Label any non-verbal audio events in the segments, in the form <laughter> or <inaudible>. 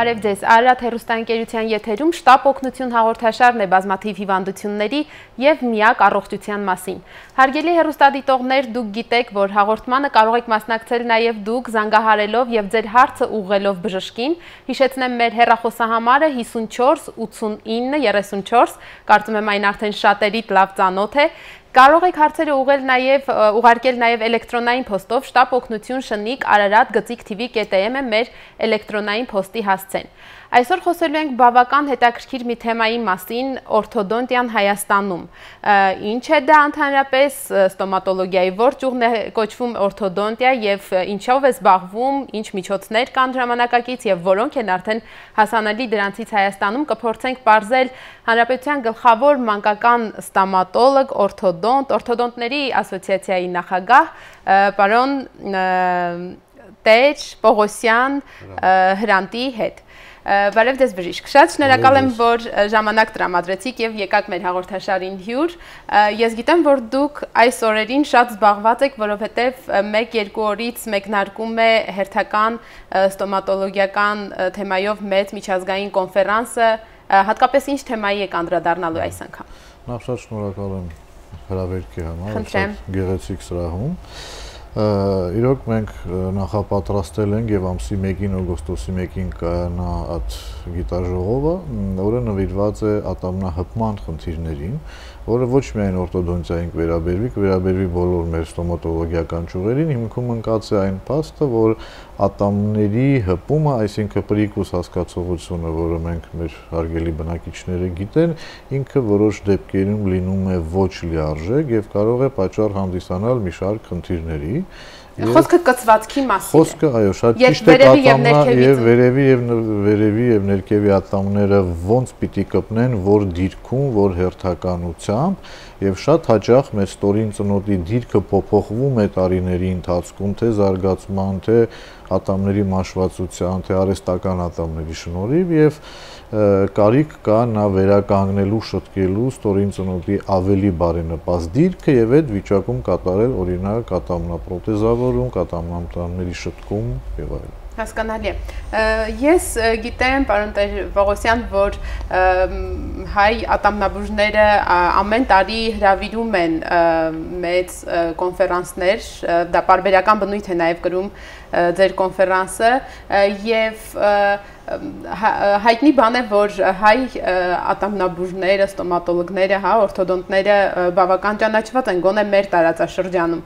Բարև ձեզ։ Արարատ հերոստանգերության եթերում շտապ օգնություն հաղորդաշարն է բազմաթիվ հիվանդությունների եւ միակ առողջության մասին։ Հարգելի հերոստադիտողներ, դուք գիտեք, որ հաղորդմանը կարող եք մասնակցել նաեւ դուք զանգահարելով եւ ձեր հարցը ուղղելով բժշկին։ Հիշեցնեմ մեր հեռախոսահամարը 54 89 34։ Կարծում եմ այն արդեն շատերիդ լավ ծանոթ է։ Կարող եք հարցերը ուղղել նաև ուղարկել նաև էլեկտրոնային փոստով շտապ օգնություն շնիկ Արարատ գծիկ tv.am-ը մեր էլեկտրոնային փոստի հասցեն։ Այսօր խոսելու ենք բավական հետաքրքիր մի թեմայի մասին՝ օրթոդոնտիան Հայաստանում։ Ինչ է դա ընդհանրապես ստոմատոլոգիայի որ ճյուղն է կոչվում օրթոդոնտիա եւ ինչով է զբաղվում, ինչ միջոցներ կան ժամանակակից եւ որոնք են արդեն հասանելի դրանցից Հայաստանում կփորձենք ողրզել Հանրապետության գլխավոր մանկական ստոմատոլոգ, օրթոդոնտ, օրթոդոնտների ասոցիացիայի նախագահ, պարոն Տեր Պողոսյան Հրանտի հետ։ Բարև ձեզ բժիշկ։ Շատ շնորհակալ եմ, որ ժամանակ տրամադրեցիք եւ եկաք մեր հաղորդաշարին հյուր։ Ես գիտեմ, որ դուք այս օրերին շատ զբաղված եք, որովհետեւ 1-2 օրից մեկնարկում է հերթական ստոմատոլոգիական թեմայով մեծ միջազգային կոնֆերանսը։ Հատկապես ինչ թեմայի եք անդրադառնալու այս անգամ։ Նախ շատ շնորհակալ եմ հրավերքի համար, գեղեցիկ սրահում։ Իրոք մենք նախապատրաստել ենք եւ ամսի 1-ին օգոստոսի 1-ին կայանա այդ գիտաժողովը, որը նվիրված է ատամնահպման խնդիրներին, որը ոչ միայն օրտոդոնտիային կվերաբերվի, կվերաբերվի բոլոր մեր ստոմատոլոգիական ճյուղերին, հիմքում ընկած է այն փաստը, որ ատամների հպումը, այսինքն պրիկուս հասկացողությունը, որը մենք մեր հարգելի բնակիչները գիտեն, ինքը որոշ դեպքերում լինում է ոչ լիարժեք եւ կարող է պատճառ հանդիսանալ մի շարք խնդիրների, Խոսքը կծվածքի մասին է։ Խոսքը, այո, շատ ճիշտ է ատամնա եւ վերևի եւ վերևի եւ ներքևի ատամները ոնց պիտի կպնեն, որ դիրքում, որ հերթականությամբ եւ շատ հաճախ մեր ստորին ծնոտի դիրքը փոփոխվում է տարիների ընթացքում, թե զարգացման, թե ատամների մաշվածության, թե արհեստական ատամների շնորհիվ եւ կարիք կա նա վերականգնելու, շտկելու ստորին ծնոտի ավելի բարենպաստ դիրքը եւ այդ վիճակում կատարել օրինակ ատամնապրոթեզավորում, կատամնամտանների շտկում եւ այլն հասկանալի է։ Ես գիտեմ, պարոն Պողոսյան, որ հայ ատամնաբուժները ամեն տարի հravirում են մեծ կոնֆերանսներ, դա բարբերական բնույթ է նաև կրում ձեր կոնֆերանսը եւ հայտնի բան է, որ հայ ատամնաբուժները, ստոմատոլոգները, հա, օրթոդոնտները բավական ճանաչված են գոնե մեր տարածաշրջանում։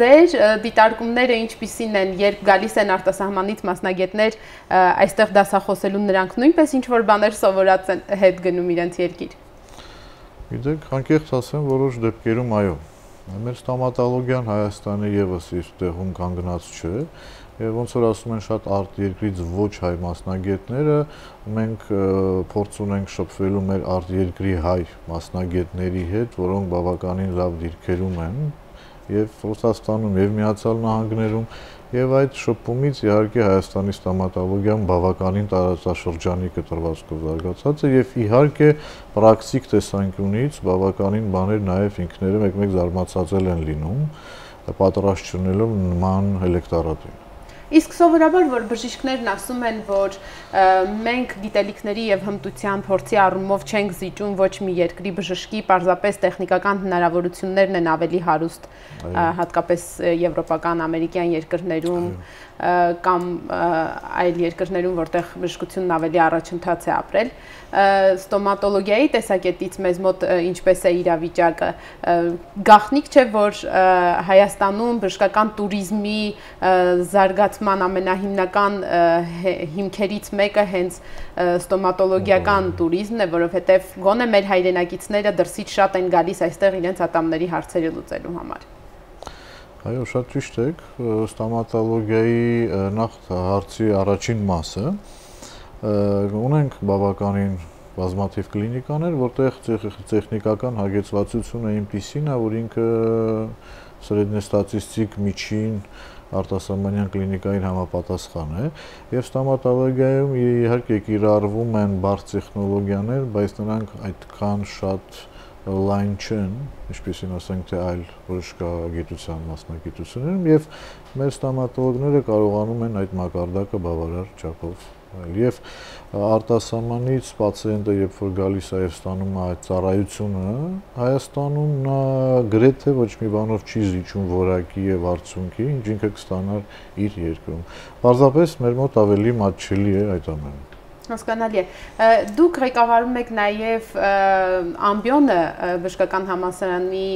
Ձեր դիտարկումները ինչպիսին են, երբ գալիս են արտասահմանից մասնագետներ այստեղ դասախոսելու նրանք նույնպես ինչ որ բաներ սովորած են հետ գնում իրենց երկիր։ Գիտեք, անկեղծ ասեմ, որոշ դեպքերում այո, Մեր ստոմատոլոգիան Հայաստանի եւս իր տեղում կանգնած չէ, եւ ոնց որ ասում են շատ արտ երկրից ոչ հայ մասնագետները, մենք փորձ ունենք շփվելու մեր արտ երկրի հայ մասնագետների հետ, որոնք բավականին լավ դիրքերում են եւ Ռուսաստանում եւ Միացյալ Նահանգներում Եվ այդ շփումից իհարկե Հայաստանի ստոմատոլոգիան բավականին տարածաշրջանի կտրվածքով զարգացած է եւ իհարկե պրակտիկ տեսանկյունից բավականին բաներ նաեւ ինքները մեկ-մեկ զարմացածել են լինում պատրաստ չունելով նման էլեկտորատին։ Իսկ սովորաբար որ բժիշկներն ասում են, որ մենք գիտելիքների եւ հմտության փորձի առումով չենք զիջում ոչ մի երկրի բժշկի, parzapes տեխնիկական հնարավորություններն են ավելի հարուստ, հատկապես եվրոպական, ամերիկյան երկրներում կամ այլ երկրներում, որտեղ բժշկությունն ավելի առաջընթաց է ապրել։ Ստոմատոլոգիայի տեսակետից մեզ մոտ ինչպես է իրավիճակը։ Գախնիկ չէ, որ Հայաստանում բժշկական туриզմի զարգացման ամենահիմնական հիմքերից մեկը հենց ստոմատոլոգիական туриզմն է, որովհետև գոնե մեր հայրենակիցները դրսից շատ են գալիս այստեղ իրենց ատամների հարցերը լուծելու համար։ Այո, շատ ճիշտ եք, ստոմատոլոգիայի նախ հարցի առաջին մասը ունենք բավականին բազմաթիվ կլինիկաներ, որտեղ տեխնիկական հագեցվածությունը այնպեսին է, որ ինքը սրեդնեստատիստիկ միջին արտասահմանյան կլինիկային համապատասխան է եւ ստոմատոլոգիայում իհարկե կիրառվում են բարձ տեխնոլոգիաներ, բայց նրանք այդքան շատ լայն չեն, ինչպեսին ասենք թե այլ բժշկագիտության մասնագիտություններում եւ մեր ստոմատոլոգները կարողանում են այդ մակարդակը բավարար չափով եւ արտասահմանից պացիենտը երբ որ գալիս է եւ ստանում է այդ ծառայությունը Հայաստանում նա գրեթե ոչ մի բանով չի զիջում որակի եւ արդյունքի ինչ ինքը կստանար իր երկրում։ Պարզապես մեր մոտ ավելի մատչելի է այդ ամենը։ Հասկանալի է։ Դուք ղեկավարում եք նաև ամբիոնը բժշկական համալսարանի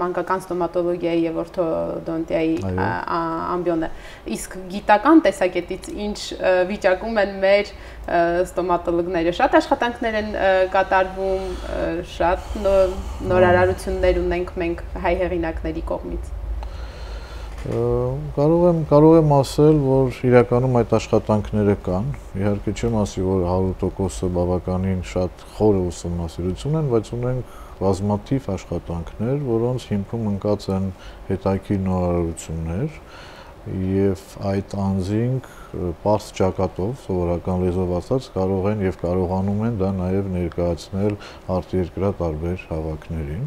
մանկական ստոմատոլոգիայի եւ օրթոդոնտիայի ամբիոնը։ Իսկ գիտական տեսակետից ինչ վիճակում են մեր ստոմատոլոգները։ Շատ աշխատանքներ են կատարվում, շատ նորարարություններ ունենք մենք հայ հեղինակների կողմից կարող եմ կարող եմ ասել, որ իրականում այդ աշխատանքները կան։ Իհարկե չեմ ասի, որ 100%-ը բավականին շատ խորը ուսումնասիրություն են, բայց ունենք բազմաթիվ աշխատանքներ, որոնց հիմքում ընկած են հետաքրքիր նորարարություններ եւ այդ անձինք པարս ճակատով, սովորական լեզվով ասած, կարող են եւ կարողանում են դա նաեւ ներկայացնել արտերկրά տարբեր հավաքներին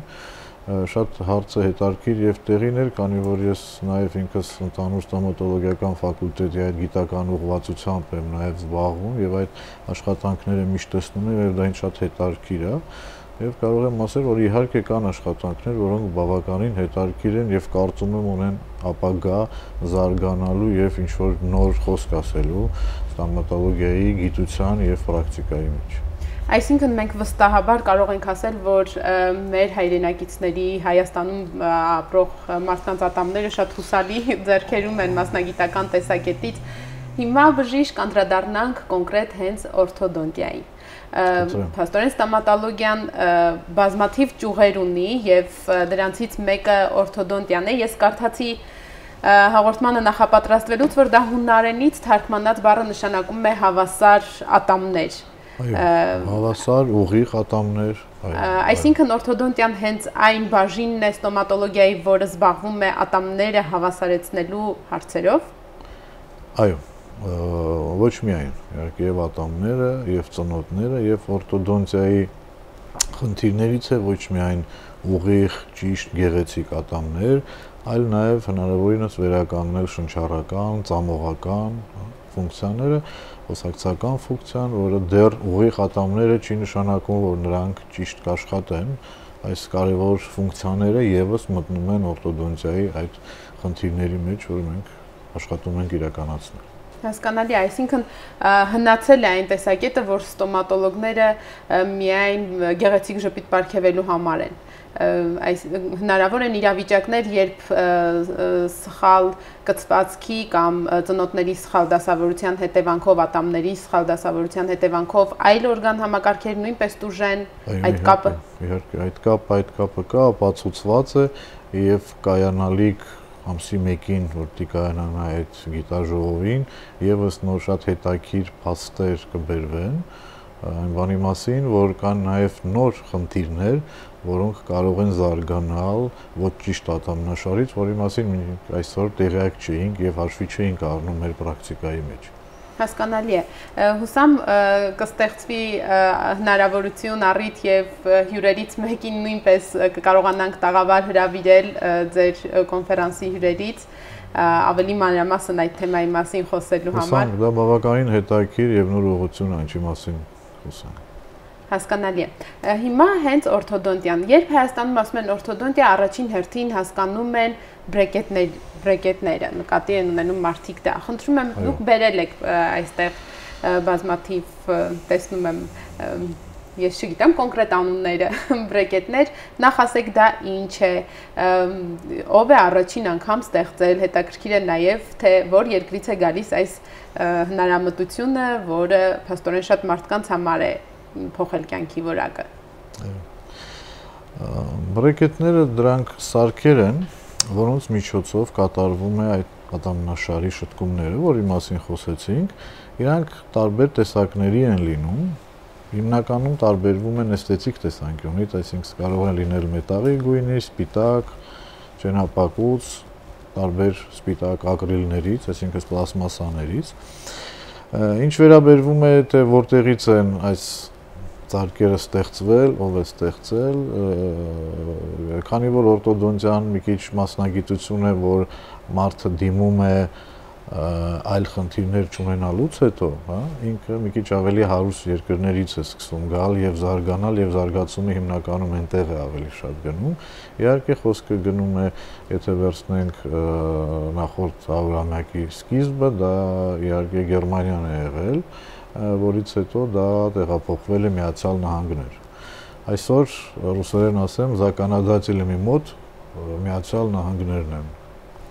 շատ հարցը հետարքիր եւ տեղին էր, քանի որ ես նաեւ ինքս ընդհանուր ստոմատոլոգիական ֆակուլտետի այդ գիտական ուղղվածությամբ եմ նաեւ զբաղվում եւ այդ աշխատանքները միշտ տեսնում եմ եւ դա ինձ շատ հետարքիր է եւ կարող եմ ասել, որ իհարկե կան աշխատանքներ, որոնք բավականին հետարքիր են եւ կարծում եմ ունեն ապագա զարգանալու եւ ինչ որ նոր խոսք ասելու ստոմատոլոգիայի գիտության եւ պրակտիկայի մեջ։ Այսինքն մենք վստահաբար կարող ենք ասել, որ մեր հայրենակիցների Հայաստանում ապրող մարդկանց ատամները շատ հուսալի ձեռքերում են մասնագիտական տեսակետից։ Հիմա բժիշկ անդրադառնանք կոնկրետ հենց օրթոդոնտիային։ Փաստորեն ստոմատոլոգիան բազմաթիվ ճյուղեր ունի եւ դրանցից մեկը օրթոդոնտիան է։ Ես կարդացի հաղորդմանը նախապատրաստվելուց, որ դա հունարենից թարգմանած բառը նշանակում է հավասար ատամներ Այո, հավասար ուղիղ ատամներ, այո։ Այսինքն օրթոդոնտիան հենց այն բաժինն է ստոմատոլոգիայի, որը զբաղվում է ատամները հավասարեցնելու հարցերով։ Այո, ոչ միայն, իհարկե եւ ատամները, եւ ծնոտները, եւ օրթոդոնտիայի խնդիրներից է ոչ միայն ուղիղ, ճիշտ, գեղեցիկ ատամներ, այլ նաև հնարավորինս վերականգնել շնչառական, ծամողական ֆունկցիաները, խոսակցական ֆունկցիան, որը դեռ ուղիղ ատամները չի նշանակում, որ նրանք ճիշտ կաշխատեն, այս կարևոր ֆունկցիաները եւս մտնում են օրթոդոնտիայի այդ խնդիրների մեջ, որ մենք աշխատում ենք իրականացնել հասկանալի, այսինքն հնացել է այն տեսակետը, որ ստոմատոլոգները միայն գեղեցիկ ժպիտ ապարգևելու համար են այս հնարավոր են իրավիճակներ, երբ սխալ կծվածքի կամ ծնոտների սխալ դասավորության հետևանքով, ատամների սխալ դասավորության հետևանքով այլ օրգան համակարգեր նույնպես դուժեն այդ կապը։ Իհարկե, այդ կապը, այդ կապը կա, ապացուցված է եւ կայանալիք ամսի 1-ին, որ տիկայանանա այդ գիտաժողովին, եւս նոր շատ հետաքրիր փաստեր կբերվեն այն բանի մասին, որ կան նաև նոր խնդիրներ, որոնք կարող են զարգանալ ոչ ճիշտ ատամնաշարից, որի մասին այսօր տեղյակ չէինք եւ հաշվի չէինք առնում մեր պրակտիկայի մեջ հասկանալի է հուսամ կստեղծվի հնարավորություն առիթ եւ հյուրերից մեկին նույնպես կկարողանանք տաղավար հրավիրել ձեր կոնֆերանսի հյուրերից ավելի մանրամասն այդ թեմայի մասին խոսելու համար։ Հուսամ, դա բավականին հետաքրքիր եւ նոր ուղղություն ինչի մասին խոսանք հասկանալի է։ Հիմա հենց օրթոդոնտիան, երբ Հայաստանում ասում են օրթոդոնտիա, առաջին հերթին հասկանում են բրեկետներ, բրեկետները, նկատի են ունենում մարդիկ դա։ Խնդրում եմ դուք բերել եք այստեղ բազմաթիվ տեսնում եմ ես չգիտեմ կոնկրետ անունները <laughs> բրեկետներ նախ ասեք դա ինչ է ով է առաջին անգամ ստեղծել հետաքրքիր է նաև թե որ երկրից է գալիս այս հնարամտությունը որը փաստորեն շատ մարդկանց համար է փոխել կյանքի որակը։ Բրեկետները դրանք սարքեր են, որոնց միջոցով կատարվում է այդ ատամնաշարի շտկումները, որի մասին խոսեցինք, իրանք տարբեր տեսակների են լինում, հիմնականում տարբերվում են էսթետիկ տեսանկյունից, այսինքն կարող են լինել մետաղի գույնի, սպիտակ, ճենապակուց, տարբեր սպիտակ ակրիլներից, այսինքն պլաստմասաներից։ Ինչ վերաբերվում է թե որտեղից են այս ծարկերը ստեղծվել, ով է ստեղծել, քանի որ օրտոդոնտիան մի քիչ մասնագիտություն է, որ մարդը դիմում է այլ խնդիրներ չունենալուց հետո, հա, ինքը մի քիչ ավելի հարուստ երկրներից է սկսում գալ եւ զարգանալ եւ զարգացումը հիմնականում այնտեղ է ավելի շատ գնում։ Իհարկե խոսքը գնում է, եթե վերցնենք նախորդ հարյուրամյակի սկիզբը, դա իհարկե Գերմանիան է եղել, որից հետո դա տեղափոխվել է Միացյալ Նահանգներ։ Այսօր ռուսերեն ասեմ, законодателями մոտ Միացյալ Նահանգներն են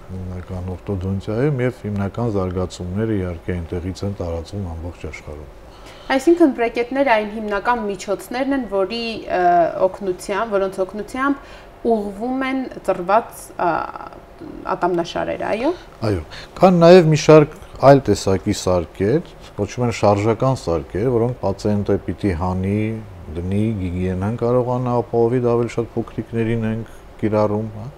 հիմնական օրտոդոնտիայում եւ հիմնական զարգացումները իհարկե այնտեղից են տարածվում ամբողջ աշխարհում։ Այսինքն բրեկետները այն հիմնական միջոցներն են, որի օգնությամբ, որոնց օգնությամբ ուղղվում են ծրված ատամնաշարերը, այո։ Այո։ Կան նաև մի շարք այլ տեսակի սարքեր, կոչվում են շարժական սարքեր, որոնք պացիենտը պիտի հանի, դնի, գիգիենան կարողանա ապահովի, դա ավելի շատ փոքրիկներին ենք կիրառում, հա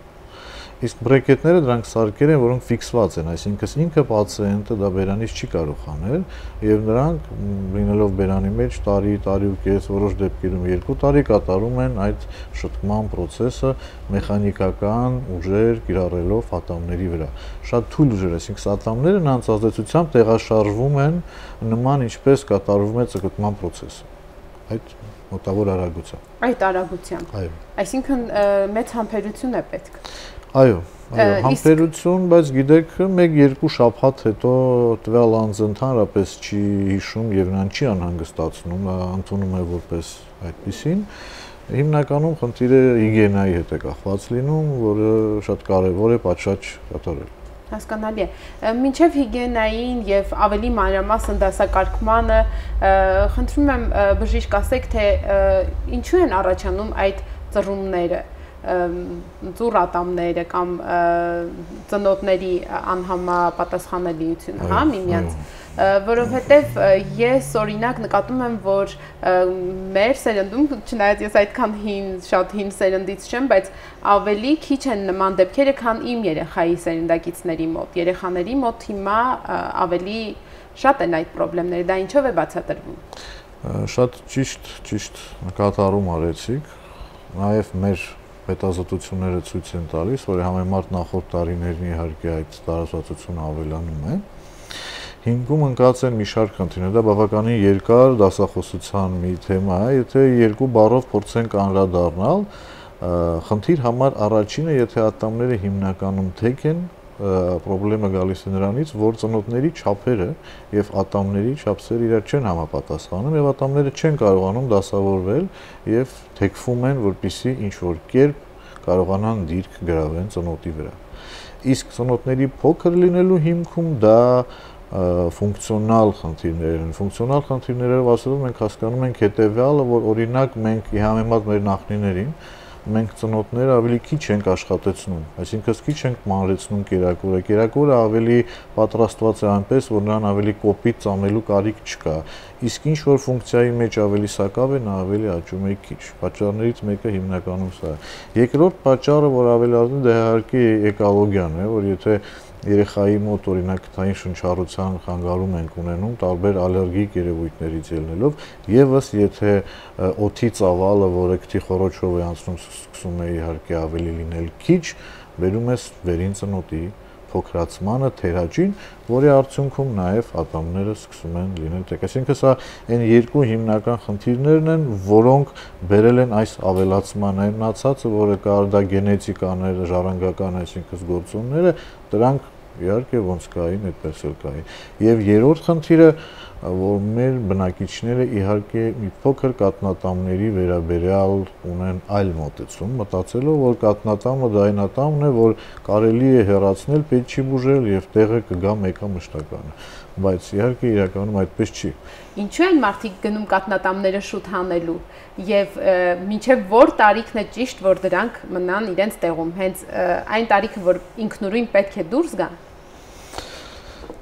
Իսկ բրեկետները դրանք սարքեր են, որոնք ֆիքսված են, այսինքն ինքը պացիենտը դա բերանից չի կարող անել եւ նրանք լինելով բերանի մեջ տարի, տարի ու կես որոշ դեպքերում 2 տարի կատարում են այդ շտկման process-ը մեխանիկական ուժեր կիրառելով ատամների վրա։ Շատ թույլ ուժեր, այսինքն ատամները նրանց ազդեցությամբ տեղաշարժվում են նման ինչպես կատարվում է ցկտման process-ը։ Այդ մոտավոր արագությամբ։ Այդ արագությամբ։ Այո։ Այսինքն մեծ համբերություն է պետք։ Այո, այո, համբերություն, բայց գիտեք, 1-2 շաբաթ հետո տվյալ անձ ընդհանրապես չի հիշում եւ նրան չի անհանգստացնում, ընդունում է որպես այդպեսին։ Հիմնականում խնդիրը հիգիենայի հետ է կախված լինում, որը շատ կարեւոր է պատշաճ կատարել հասկանալի է։ Մինչև հիգիենային եւ ավելի մանրամասն դասակարգմանը խնդրում եմ բժիշկ ասեք, թե ինչու են առաջանում այդ ծռումները ծուռ ատամները կամ ծնոտների անհամապատասխանելիությունը, հա, միմյանց որովհետև ես օրինակ նկատում եմ, որ մեր սերնդում, չնայած ես այդքան հին, շատ հին սերնդից չեմ, բայց ավելի քիչ են նման դեպքերը, քան իմ երեխայի սերնդակիցների մոտ։ Երեխաների մոտ հիմա ավելի շատ են այդ խնդիրները, դա ինչով է բացատրվում։ Շատ ճիշտ, ճիշտ նկատառում արեցիք։ Նաև մեր հետազոտությունները ցույց են տալիս, որ համեմատ նախորդ տարիներին իհարկե այդ տարածվածությունը ավելանում է։ Հիմքում ընկած են մի շարք խնդիրներ, դա բավականին երկար դասախոսության մի թեմա է, եթե երկու բառով փորձենք անդրադառնալ, խնդիր համար առաջինը, եթե ատամները հիմնականում թեք են, խնդրեմը գալիս է նրանից, որ ծնոտների չափերը եւ ատամների չափսերը իրար չեն համապատասխանում եւ ատամները չեն կարողանում դասավորվել եւ թեքվում են, որpիսի ինչ որ կերպ կարողանան դիրք գրավեն ծնոտի վրա։ Իսկ ծնոտների փոքր լինելու հիմքում դա ֆունկցիոնալ խնդիրներ են։ Ֆունկցիոնալ խնդիրներով ասելով մենք հասկանում ենք հետեւյալը, որ օրինակ մենք ի համեմատ մեր նախնիներին մենք ծնոտները ավելի քիչ ենք աշխատեցնում, այսինքն քիչ ենք մանրեցնում կերակուրը։ Կերակուրը ավելի պատրաստված է այնպես, որ նրան ավելի կոպիտ ծամելու կարիք չկա։ Իսկ ինչ որ ֆունկցիայի մեջ ավելի սակավ է, նա ավելի աճում է քիչ։ Պատճառներից մեկը հիմնականում սա է։ Երկրորդ պատճառը, որ ավելի է, դա իհարկե էկոլոգիան է, որ եթե երեխայի մոտ օրինակ քթային շնչառության խանգարում ենք ունենում տարբեր ալերգիկ երևույթներից ելնելով եւս եթե օթի ծավալը, որը քթի խորոչով է անցնում, սկսում է իհարկե ավելի լինել քիչ, վերում է վերին ծնոտի փոքրացմանը թերաճին, որի արդյունքում նաև ատամները սկսում են լինել տեք։ Այսինքն սա այն երկու հիմնական խնդիրներն են, որոնք բերել են այս ավելացման այնացածը, որը կար դա գենետիկաներ, ժառանգական, այսինքն գործոնները, դրանք իհարկե ոնց կային, այդպես էլ կային։ Եվ երրորդ խնդիրը, որ մեր բնակիչները իհարկե մի փոքր կատնատամների վերաբերյալ ունեն այլ մոտեցում, մտածելով, որ կատնատամը դա այն ատամն է, որ կարելի է հեռացնել, պետք չի բուժել եւ տեղը կգա մեկը մշտականը բայց իհարկե իրականում այդպես չի։ Ինչու են մարդիկ գնում կատնատամները շուտ հանելու եւ մինչեւ որ տարիքն է ճիշտ, որ դրանք մնան իրենց տեղում, հենց այն տարիքը, որ ինքնուրույն պետք է դուրս գան։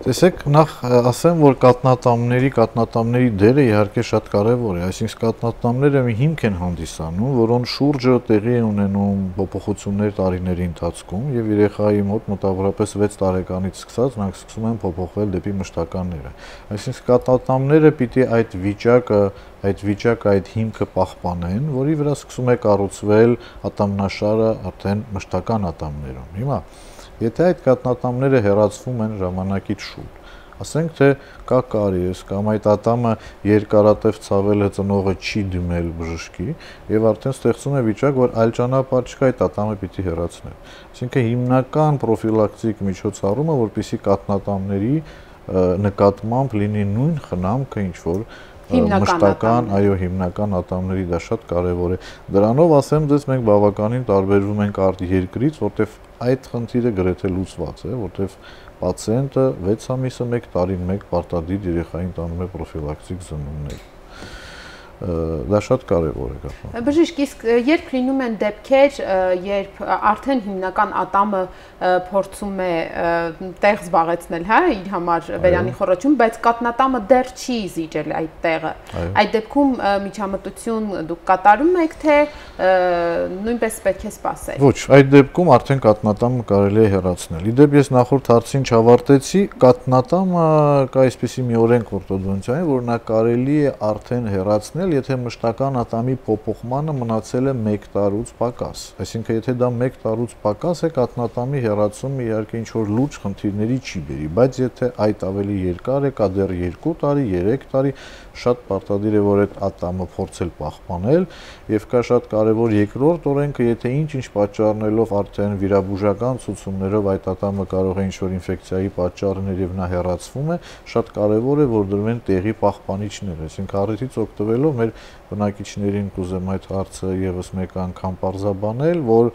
Տեսեք, նախ ասեմ, որ կատնատամների, կատնատամների դերը իհարկե շատ կարևոր է, այսինքն կատնատամները մի հիմք են հանդիսանում, որոնց շուրջը տեղի է ունենում փոփոխություններ տարիների ընթացքում եւ երեխայի մոտ մոտավորապես 6 տարեկանից սկսած նրանք սկսում են փոփոխվել դեպի մշտականները։ Այսինքն կատնատամները պիտի այդ վիճակը այդ վիճակը, այդ հիմքը պահպանեն, որի վրա սկսում է կառուցվել ատամնաշարը արդեն մշտական ատամներում։ Հիմա Եթե այդ կատնատամները հեռացվում են ժամանակից շուտ, ասենք թե կա կարիես կամ այդ ատամը երկարատև ցավելը ծնողը չի դիմել բժշկի եւ արդեն ստեղծում է վիճակ, որ այլ ճանապարհ չկա այդ ատամը պիտի հեռացնել։ Այսինքն հիմնական պրոֆիլակտիկ միջոցառումը, որպիսի կատնատամների նկատմամբ լինի նույն խնամքը, ինչ որ մշտական, այո, հիմնական ատամների դա շատ կարևոր է։ Դրանով ասեմ ձեզ մենք բավականին տարբերվում ենք արդ երկրից, որտեղ այդ խնդիրը գրեթե լուծված է, որտեղ պացիենտը 6 ամիսը 1 տարին 1 պարտադիր երեխային տանում է պրոֆիլակտիկ զննումներ դա շատ կարևոր է կապը։ Բժիշկ, իսկ երբ լինում են դեպքեր, երբ արդեն հիմնական ատամը փորձում է տեղ զբաղեցնել, հա, իր համար վերանի խորոչում, բայց կատնատամը դեռ չի զիջել այդ տեղը։ Այդ դեպքում միջամտություն դուք կատարում եք, թե նույնպես պետք է սպասել։ Ոչ, այդ դեպքում արդեն կատնատամը կարելի է հեռացնել։ Իդեպ ես նախորդ հարցին չավարտեցի, կատնատամը կա այսպեսի մի օրենք օրտոդոնտիային, որ նա կարելի է արդեն հեռացնել ստացվել, եթե մշտական ատամի փոփոխմանը մնացել է 1 տարուց պակաս։ Այսինքն, եթե դա 1 տարուց պակաս է, կատնատամի հեռացումը իհարկե ինչ որ լուրջ խնդիրների չի բերի, բայց եթե այդ ավելի երկար է, կա դեռ 2 տարի, 3 տարի, շատ պարտադիր է որ այդ ատամը փորձել պահպանել եւ կա շատ կարեւոր երկրորդ օրենքը, եթե ինչ-ինչ պատճառներով արդեն վիրաբուժական ցուցումներով այդ ատամը կարող է ինչ-որ ինֆեկցիայի պատճառներ եւ նա հեռացվում է, շատ կարեւոր է որ դրվեն տեղի պահպանիչներ, այսինքն առիթից օգտվելով մեր բնակիչներին կուզեմ այդ հարցը եւս մեկ անգամ parzabanել, որ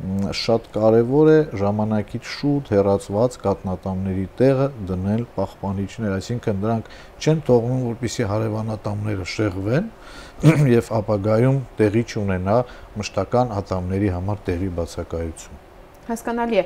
շատ կարևոր է ժամանակից շուտ հեռացված կատնատամների տեղը դնել պահպանիչներ, այսինքն դրանք չեն թողնում, որպեսի հարևանատամները շեղվեն <clears throat> եւ ապագայում տեղի չունենա մշտական ատամների համար տեղի բացակայություն հասկանալի է։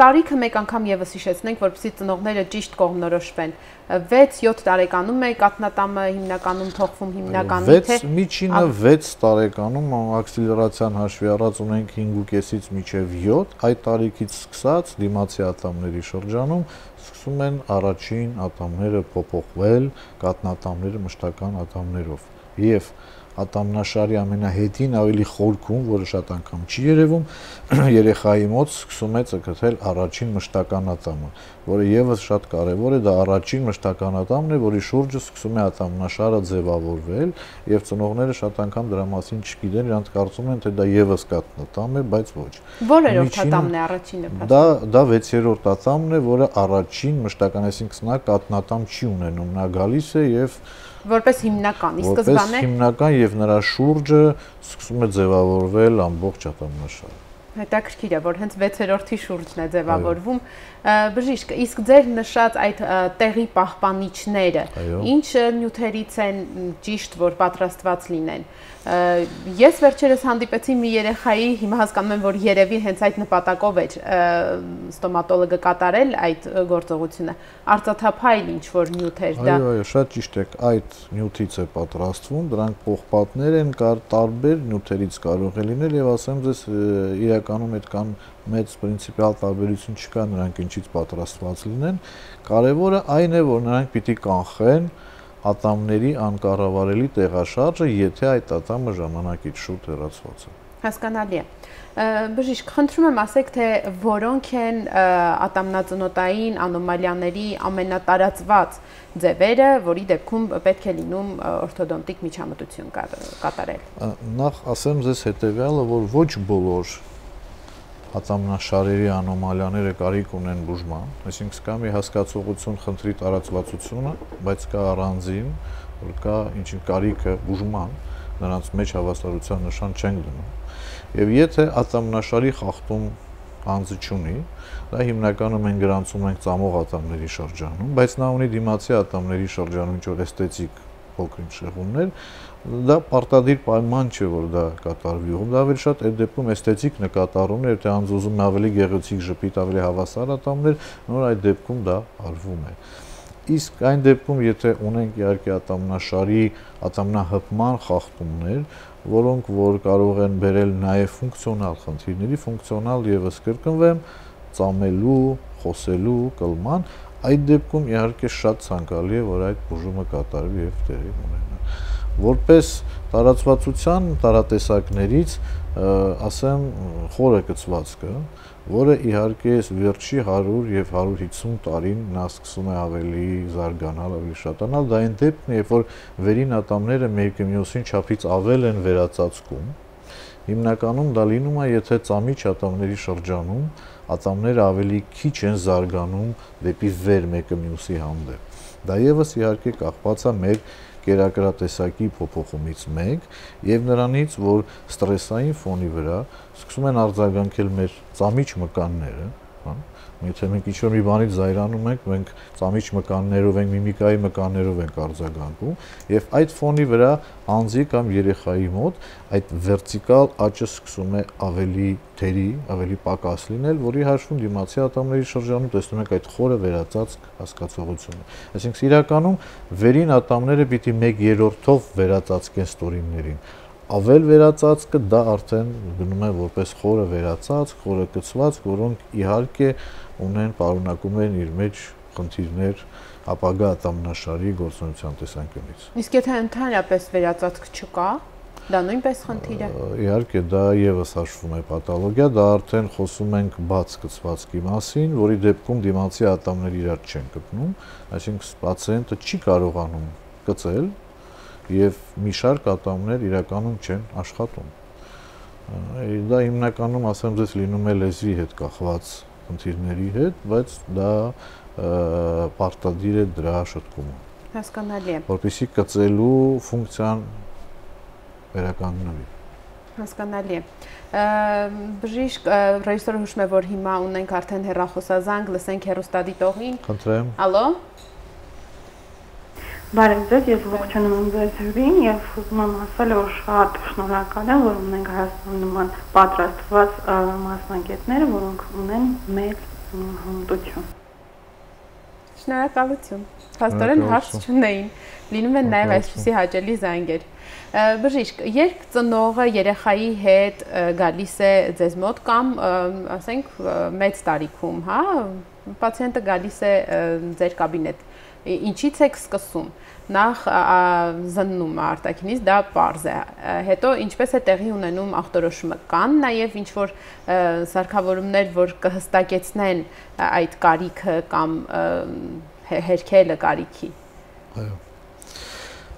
Տարիքը մեկ անգամ եւս հիշեցնենք, որպեսզի ծնողները ճիշտ կողմնորոշվեն։ 6-7 տարեկանում է կատնատամը հիմնականում թողվում հիմնականում թե 6 միջինը 6 տարեկանում աքսիլերացիան հաշվի առած ունենք 5.5-ից մինչև 7, այդ տարիքից սկսած դիմացի ատամների շրջանում սկսում են առաջին ատամները փոփոխվել, կատնատամները մշտական ատամներով։ Եվ ատամնաշարի ամենահետին ավելի խորքում, որը շատ անգամ չի երևում, <clears throat> երեխայի մոտ սկսում է ցկթել առաջին մշտական ատամը, որը եւս շատ կարեւոր է, դա առաջին մշտական ատամն է, որի շուրջը սկսում է ատամնաշարը ձևավորվել, եւ ծնողները շատ անգամ դրա մասին չգիտեն, իրանք կարծում են, թե դա եւս կատնատամ է, բայց ոչ։ Որերորդ ատամն է առաջինը։ Դա դա 6-րդ ատամն է, որը առաջին մշտական, այսինքն նա կատնատամ չի ունենում, նա գալիս է եւ որպես հիմնական, ի սկզբանե որպես հիմնական եւ նրա շուրջը սկսում է ձևավորվել ամբողջ ատամնաշարը հետաքրքիր է որ հենց 6-րդի շուրջն է ձևավորվում բժիշկ իսկ ձեր նշած այդ տեղի պահպանիչները ինչ նյութերից են ճիշտ որ պատրաստված լինեն? Ես վերջերս հանդիպեցի մի երեխայի, հիմա հասկանում եմ, որ երևի հենց այդ նպատակով էր ստոմատոլոգը կատարել այդ գործողությունը։ Արծաթափայլ ինչ որ նյութ էր դա։ Այո, այո, շատ ճիշտ եք, այդ նյութից է պատրաստվում, դրանք պողպատներ են, կար տարբեր նյութերից կարող է լինել եւ ասեմ ձեզ իրականում այդքան մեծ պրինցիպիալ տարբերություն չկա նրանք ինչից պատրաստված լինեն։ Կարևորը այն է, որ նրանք պիտի կանխեն ատամների անկառավարելի տեղաշարժը, եթե այդ ատամը ժամանակից շուտ հեռացված է։ Հասկանալի է։ Բժիշկ, խնդրում եմ ասեք, թե որոնք են ատամնածնոտային անոմալիաների ամենատարածված ձևերը, որի դեպքում պետք է լինում օրթոդոնտիկ միջամտություն կատարել։ Նախ ասեմ ձեզ հետեւյալը, որ ոչ բոլոր ատամնաշարերի անոմալիաները կարիք ունեն բուժման, այսինքն կա մի հասկացողություն խնդրի տարածվածությունը, բայց կա առանձին, որ կա ինչ-ինչ կարիքը բուժման, նրանց մեջ հավասարության նշան չենք դնում։ Եւ եթե ատամնաշարի խախտում անձը չունի, դա հիմնականում են գրանցում ենք ծամող ատամների շրջանում, բայց նա ունի դիմացի ատամների շրջանում ինչ որ էսթետիկ փոքրինչ շեղումներ, դա պարտադիր պայման չէ, որ դա կատարվի։ Ու դա ավելի շատ այդ դեպքում էսթետիկ նկատառումն է, ուզում է ավելի գեղեցիկ ժպիտ, ավելի հավասար ատամներ, նոր այդ դեպքում դա արվում է։ Իսկ այն դեպքում, եթե ունենք իհարկե ատամնաշարի ատամնահպման խախտումներ, որոնք որ կարող են բերել նաև ֆունկցիոնալ խնդիրների, ֆունկցիոնալ եւս կրկնվեմ, ծամելու, խոսելու, կլման, այդ դեպքում իհարկե շատ ցանկալի է, որ այդ բուժումը կատարվի եւ տեղի ունենա։ Որպես տարածվածության տարատեսակներից, ասեմ, խորը կծվածքը, որը իհարկե վերջի 100 եւ 150 տարին նա սկսում է ավելի զարգանալ, ավելի շատանալ, դա այն դեպքն է, երբ որ վերին ատամները մեկը մյուսին չափից ավել են վերածածկում։ Հիմնականում դա լինում է, եթե ծամիչ ատամների շրջանում ատամները ավելի քիչ են զարգանում դեպի վեր մեկը մյուսի հանդեպ։ Դա եւս իհարկե կախված է մեր կերակրատեսակի փոփոխումից մեկ եւ նրանից, որ ստրեսային ֆոնի վրա սկսում են արձագանքել մեր ծամիչ մկանները, Եթե մենք ինչ-որ մի բանից զայրանում ենք, մենք ծամիչ մկաններով ենք, միմիկայի մկաններով ենք արձագանքում, եւ այդ ֆոնի վրա անձի կամ երեխայի մոտ այդ վերտիկալ աճը սկսում է ավելի թերի, ավելի պակաս լինել, որի հաշվում դիմացի ատամների շրջանում տեսնում ենք այդ խորը վերածած հասկացողությունը։ Այսինքն իրականում վերին ատամները պիտի 1/3-ով վերածածկեն ստորիններին ավել վերածածկը դա արդեն գնում է որպես խորը վերածած, խորը կծված, որոնք իհարկե ունեն պարունակում են իր մեջ խնդիրներ ապագա ատամնաշարի գործունեության տեսանկյունից։ Իսկ եթե ընդհանրապես վերածածկ չկա, դա նույնպես խնդիր է։ Իհարկե դա եւս հաշվում է պաթոլոգիա, դա արդեն խոսում ենք բաց կծվածքի մասին, որի դեպքում դիմացի ատամները իրար չեն կպնում, այսինքն պացիենտը չի կարողանում կծել եւ մի շարք ատամներ իրականում չեն աշխատում։ Դա հիմնականում ասեմ ձեզ լինում է լեզվի հետ կախված խնդիրների հետ, բայց դա պարտադիր է դրա շտկումը։ Հասկանալի է։ Որպեսզի կծելու ֆունկցիան վերականգնվի։ Հասկանալի է։ Բժիշկ ռեժիսորը հուշում է, որ հիմա ունենք արդեն հերախոսազանգ, լսենք հերոստադիտողին։ Խնդրեմ։ Ալո։ Բարև ձեզ, ես ողջունում եմ ձեզ հյուրին եւ ուզում եմ ասել, որ շատ շնորհակալ եմ, որ ունենք Հայաստանում նման պատրաստված մասնագետներ, որոնք ունեն մեծ հմտություն։ Շնորհակալություն։ Փաստորեն հարց չունեին։ Լինում են նաև այսպիսի հաճելի զանգեր։ Բժիշկ, երբ ծնողը երեխայի հետ գալիս է ձեզ մոտ կամ ասենք մեծ տարիքում, հա, պացիենտը գալիս է ձեր կաբինետ ինչից եք սկսում նախ զննում է արտակինից դա པարզ է հետո ինչպես է տեղի ունենում ախտորոշումը կան նաև ինչ որ սարքավորումներ որ կհստակեցնեն այդ կարիքը կամ հերքելը կարիքի այո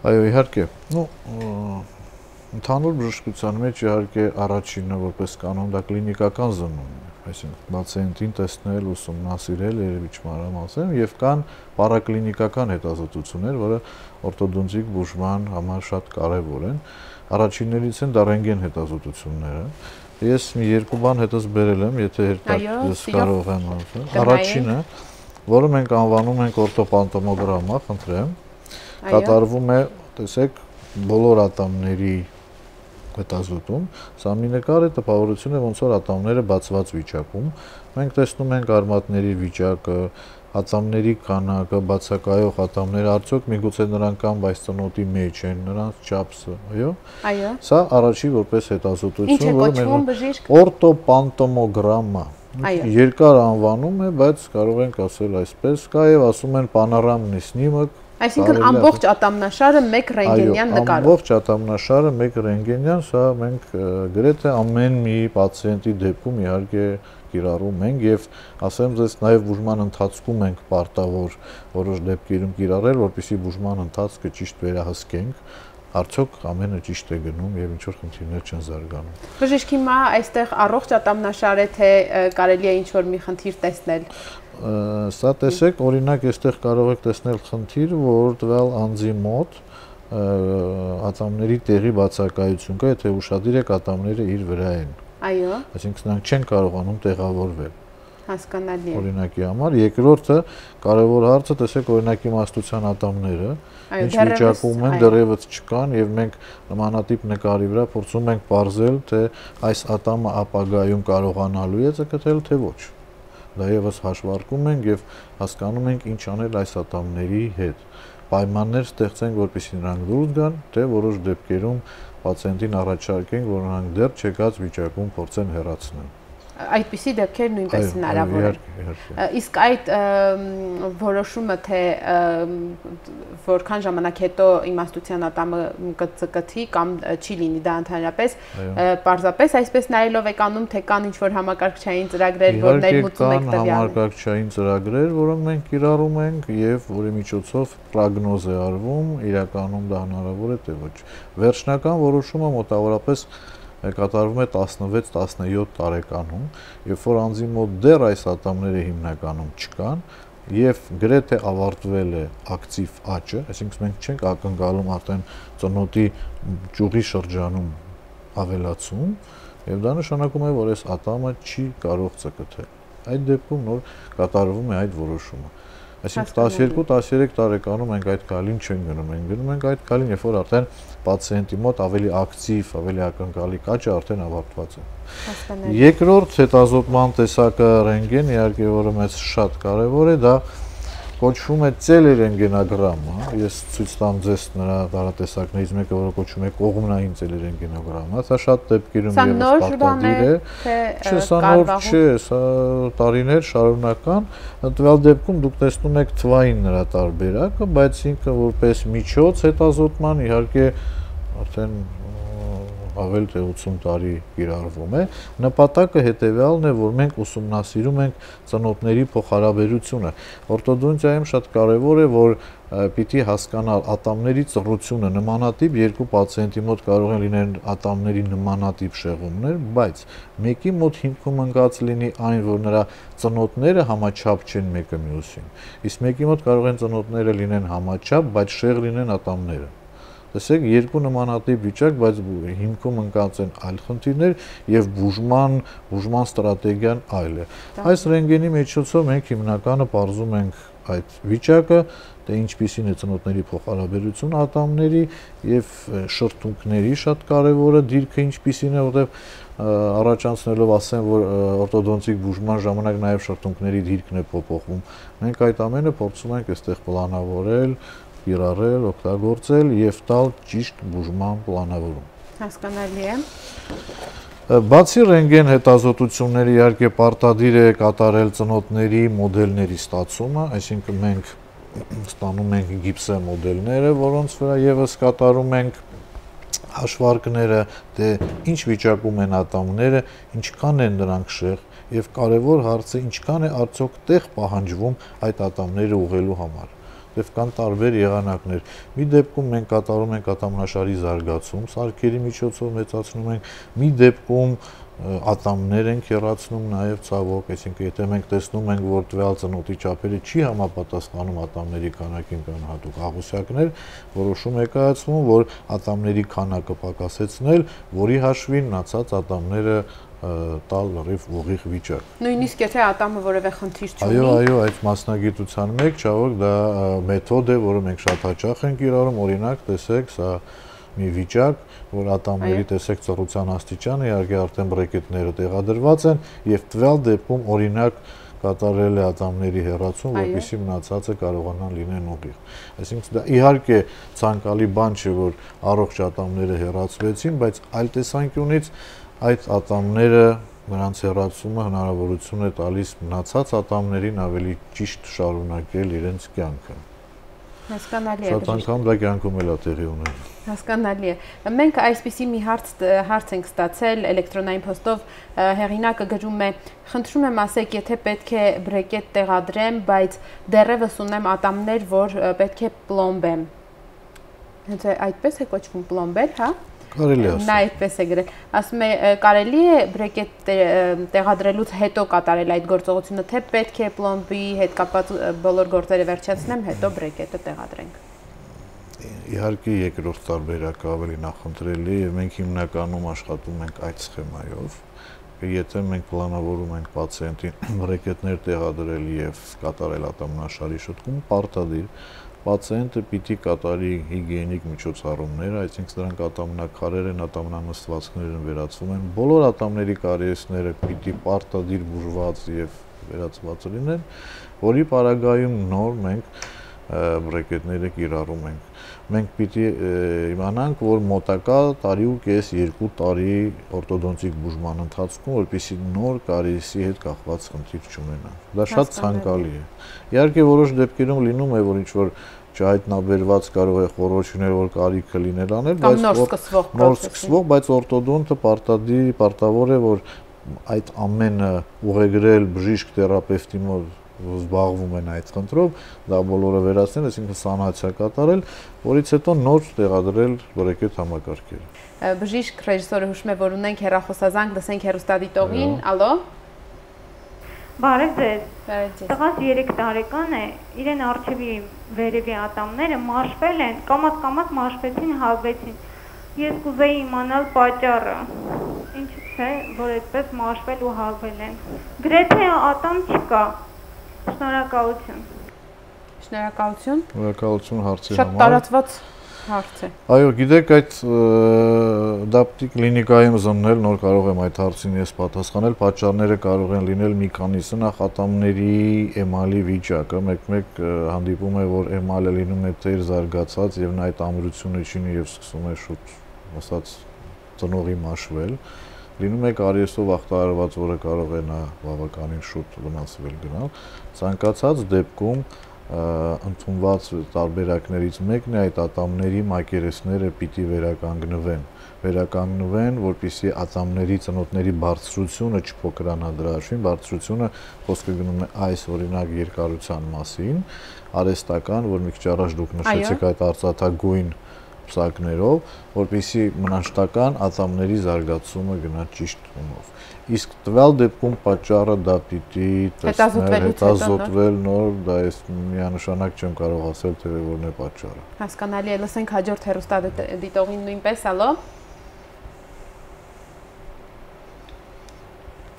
այո իհարկե նո ընդհանուր բժշկության մեջ իհարկե առաջինը որպես կանոն դա կլինիկական զննումն է այսինքն պացիենտին տեսնել, ուսումնասիրել, երևի չմանրամասն եւ կան պարակլինիկական հետազոտություններ, որը օրթոդոնտիկ բուժման համար շատ կարեւոր են։ Առաջիններից են դա ռենտգեն հետազոտությունները։ Ես մի երկու բան հետս բերել եմ, եթե հետաքրքիր կարող եմ ասել։ Առաջինը, որը մենք անվանում ենք օրթոպանտոմոգրամա, խնդրեմ, կատարվում է, տեսեք, բոլոր ատամների հետազոտում, սա մի նկար է տպավորություն է ոնց որ ատամները բացված վիճակում։ Մենք տեսնում ենք արմատների վիճակը, ատամների քանակը, բացակայող ատամները, արդյոք միգուցե նրանք կան, բայց ծնոտի մեջ են, նրանց չափսը, այո։ Այո։ Սա առաջի որպես հետազոտություն, որը մենք օրտոպանտոմոգրամա երկար անվանում է, բայց կարող ենք ասել այսպես, կա եւ ասում են պանորամնի սնիմակ, Այսինքն ամբողջ ատամնաշարը մեկ ռենտգենյան նկարով։ Ամբողջ ատամնաշարը մեկ ռենտգենյան, սա մենք գրեթե ամեն մի պացիենտի դեպքում իհարկե կիրառում ենք եւ ասեմ ձեզ նաեւ բուժման ընթացքում ենք պարտավոր որոշ դեպքերում կիրառել, որպեսզի բուժման ընթացքը ճիշտ վերահսկենք արդյոք ամենը ճիշտ է գնում եւ ինչ որ խնդիրներ չեն զարգանում։ Բժիշկ հիմա այստեղ առողջ ատամնաշար է թե կարելի է ինչ որ մի խնդիր տեսնել սա տեսեք, օրինակ այստեղ կարող եք տեսնել խնդիր, որ տվյալ անձի մոտ ատամների տեղի բացակայություն կա, եթե ուշադիր եք ատամները իր վրա են։ Այո։ Այսինքն նրանք չեն կարողանում տեղավորվել։ Հասկանալի է։ Օրինակի համար, երկրորդը կարևոր հարցը, տեսեք օրինակի իմաստության ատամները, ինչ վիճակում են դեռևս չկան եւ մենք նմանատիպ նկարի վրա փորձում ենք ողրզել, թե այս ատամը ապագայում կարողանալու է ցկտել, թե ոչ։ Դա եւս հաշվարկում ենք եւ հասկանում ենք ինչ անել այս ատամների հետ պայմաններ ստեղծենք, որպեսզի նրանք դուրս գան, թե որոշ դեպքերում պացիենտին առաջարկենք, որ նրանք դեռ չեկած վիճակում փորձեն հեռացնել այդպիսի դեպքեր նույնպես հնարավոր են։ Իսկ այդ որոշումը թե որքան ժամանակ հետո իմաստության ատամը կծկթի կամ չի լինի դա ընդհանրապես պարզապես այսպես նայելով եք անում թե կան ինչ որ համակարգչային ծրագրեր, որ ներմուծում եք տվյալները։ Համակարգչային ծրագրեր, որոնք մենք կիրառում ենք եւ որի միջոցով պրոգնոզ է արվում, իրականում դա հնարավոր է թե ոչ։ Վերջնական որոշումը մոտավորապես կատարվում է 16-17 տարեկանում, երբ որ անձի մոտ դեռ այս ատամները հիմնականում չկան, եւ գրեթե ավարտվել է ակտիվ աճը, այսինքն մենք չենք ակնկալում արդեն ծնոտի ճյուղի շրջանում ավելացում, եւ դա նշանակում է, որ այս ատամը չի կարող ցկթել։ Այդ դեպքում նոր կատարվում է այդ որոշումը։ Այսինքն 12-13 տարեկանում մենք այդ գալին չենք գնում, ենք գնում ենք այդ գալին, երբ որ արդեն պացիենտի մոտ ավելի ակտիվ, ավելի ակնկալի կաճը արդեն ավարտված է։ Երկրորդ հետազոտման տեսակը ռենտգեն, իհարկե, որը մեծ շատ կարևոր է, դա կոչվում է ծելի ռենտգենոգրամ, հա։ Ես ցույց տամ ձեզ նրա տարատեսակներից մեկը, որը կոչվում է կողմնային ծելի ռենտգենոգրամ, հա։ Սա շատ դեպքերում եւս պարտադիր է։ Չէ, սա նոր չէ, սա տարիներ շարունական։ Տվյալ դեպքում դուք տեսնում եք թվային նրա տարբերակը, բայց ինքը որպես միջոց հետազոտման իհարկե արդեն ավել թե 80 տարի կիրառվում է, նպատակը հետևյալն է, որ մենք ուսումնասիրում ենք ծնոտների փոխհարաբերությունը։ Օրտոդոնտիայում շատ կարևոր է, որ պիտի հասկանալ ատամների ծռությունը նմանատիպ երկու պացիենտի մոտ կարող են լինել ատամների նմանատիպ շեղումներ, բայց մեկի մոտ հիմքում ընկած լինի այն, որ նրա ծնոտները համաչափ չեն մեկը մյուսին։ Իսկ մեկի մոտ կարող են ծնոտները լինեն համաչափ, բայց շեղ լինեն ատամները։ Տեսեք, երկու նմանատիպ վիճակ, բայց հիմքում ընկած են այլ խնդիրներ եւ բուժման, բուժման ստրատեգիան այլ է։ Այս ռենտգենի միջոցով մենք հիմնականը ողջում ենք այդ վիճակը, թե ինչպիսին է ծնոտների փոխհարաբերությունը ատամների եւ շրթունքների շատ կարեւորը դիրքը ինչպիսին է, որտեղ առաջանցնելով ասեմ, որ օրտոդոնտիկ բուժման ժամանակ նաև շրթունքների դիրքն է փոփոխվում։ Մենք այդ ամենը փորձում ենք այստեղ պլանավորել, կիրառել, օգտագործել եւ տալ ճիշտ բուժման պլանավորում։ Հասկանալի է։ Բացի ռենտգեն հետազոտությունների իհարկե պարտադիր է կատարել ծնոտների մոդելների ստացումը, այսինքն մենք ստանում ենք գիպսե մոդելները, որոնց վրա եւս կատարում ենք հաշվարկները, թե ինչ վիճակում են ատամները, ինչքան են նրանք շեղ եւ կարեւոր հարցը ինչքան է արդյոք տեղ պահանջվում այդ ատամները ուղղելու համար եւ կան տարբեր եղանակներ։ Մի դեպքում մենք կատարում ենք ատամնաշարի զարգացում, սարքերի միջոցով մեծացնում ենք, մի դեպքում ատամներ են կերացնում նաև ցավոք, այսինքն եթե մենք տեսնում ենք, որ տվյալ ծնոտի չափերը չի համապատասխանում ատամների քանակին կամ հատուկ աղուսակներ, որոշում է կայացվում, որ ատամների քանակը պակասեցնել, որի հաշվին մնացած ատամները տալ լրիվ ուղիղ վիճակ։ Նույնիսկ եթե ատամը որևէ խնդիր չունի։ Այո, այո, այդ մասնագիտության մեջ ճավոք դա մեթոդ է, որը մենք շատ հաճախ ենք կիրառում, օրինակ, տեսեք, սա մի վիճակ, որ ատամների տեսեք ծռության աստիճանը, իհարկե արդեն բրեկետները տեղադրված են եւ տվյալ դեպքում օրինակ կատարել է ատամների հեռացում, որպեսզի մնացածը կարողանան լինեն ուղիղ։ Այսինքն դա իհարկե ցանկալի բան չէ, որ առողջ ատամները հեռացվեցին, բայց այլ տեսանկյունից այդ ատամները նրանց հեռացումը հնարավորություն է տալիս մնացած ատամներին ավելի ճիշտ շարունակել իրենց կյանքը։ Հասկանալի է։ Շատ անգամ դա կյանքում էլ է տեղի ունենում։ Հասկանալի է։ Մենք այսպիսի մի հարց հարց ենք ստացել էլեկտրոնային փոստով հեղինակը գրում է. «Խնդրում եմ ասեք, եթե պետք է բրեկետ տեղադրեմ, բայց դեռևս ունեմ ատամներ, որ պետք է պլոմբեմ»։ Հենց այդպես է կոչվում պլոմբել, հա։ Կարելի է ասել։ Նա այդպես է գրել։ Ասում է կարելի է բրեկետ տեղադրելուց հետո կատարել այդ գործողությունը, թե պետք է պլոմբի հետ կապված բոլոր գործերը վերջացնեմ, հետո բրեկետը տեղադրենք։ Իհարկե երկրորդ տարբերակը ավելի նախընտրելի է, մենք հիմնականում աշխատում ենք այդ սխեմայով եթե մենք պլանավորում ենք պացիենտին ռեկետներ տեղադրել եւ կատարել ատամնաշարի շտկում, պարտադիր պացիենտը պիտի կատարի հիգիենիկ միջոցառումներ, այսինքն դրանք ատամնակարեր են, ատամնամստվածքներ են վերածվում են, բոլոր ատամների կարիեսները պիտի պարտադիր բուժված եւ վերածված լինեն, որի պարագայում նոր մենք բրեկետները կիրառում ենք մենք պիտի իմանանք, որ մոտակա տարի ու կես, երկու տարի օրտոդոնտիկ բուժման ընթացքում, որպեսզի նոր կարիեսի հետ կախված խնդիր չունենան։ Դա շատ ցանկալի է։ Իհարկե որոշ դեպքերում լինում է, որ ինչ որ չհայտնաբերված կարող է խորոչներ, որ կարիքը լինել անել, բայց նոր սկսվող նոր սկսվող, բայց օրտոդոնտը պարտադի պարտավոր է, որ այդ ամենը ուղեգրել բժիշկ թերապևտի մոտ զբաղվում են այդ խնդրով, դա բոլորը վերացնել, այսինքն սանացիա կատարել, որից հետո նոր տեղադրել բրեկետ համակարգերը։ Բժիշկ ռեժիսորը հուշում է, որ ունենք հերախոսազանգ, լսենք հերոստադիտողին, ալո։ Բարև ձեզ։ Բարև ձեզ։ Տղաս 3 տարեկան է, իրեն արխիվի վերևի ատամները մաշվել են, կամած-կամած մաշվեցին, հավեցին։ Ես կուզեի իմանալ պատճառը։ Ինչու՞ է, որ այդպես մաշվել ու հավել են։ Գրեթե ատամ չկա, Շնորհակալություն։ Շնորհակալություն։ Շնորհակալություն հարցի համար։ Շատ տարածված հարց է։ Այո, գիտեք, այդ դապտիկ կլինիկայում զննել նոր կարող եմ այդ հարցին ես պատասխանել, պատճառները կարող են լինել մի քանիսը, նախ ատամների էմալի վիճակը, մեկ-մեկ հանդիպում է, որ էմալը լինում է թեր զարգացած եւ նա այդ ամրությունը չինի եւ սկսում է շուտ ասած ծնողի մաշվել լինում է կարիեսով ախտարված, որը կարող է նա բավականին շուտ վնասվել գնալ։ Ցանկացած դեպքում ընդունված տարբերակներից մեկն է այդ ատամների մակերեսները պիտի վերականգնվեն վերականգնվեն, որpիսի ատամների ծնոտների բարձրությունը չփոքրանա դրա հաշվին, բարձրությունը խոսքը գնում է այս օրինակ երկարության մասին, արեստական, որ մի քիչ առաջ դուք նշեցիք այդ արծաթագույն պսակներով, որպեսի մնաշտական ատամների զարգացումը գնա ճիշտ տոնով։ Իսկ տվյալ դեպքում պատճառը դա պիտի տեսնել, հետազոտվել նոր, դա ես միանշանակ չեմ կարող ասել, թե որն է պատճառը։ Հասկանալի է, լսենք հաջորդ հերոստատիտողին նույնպես, ալո։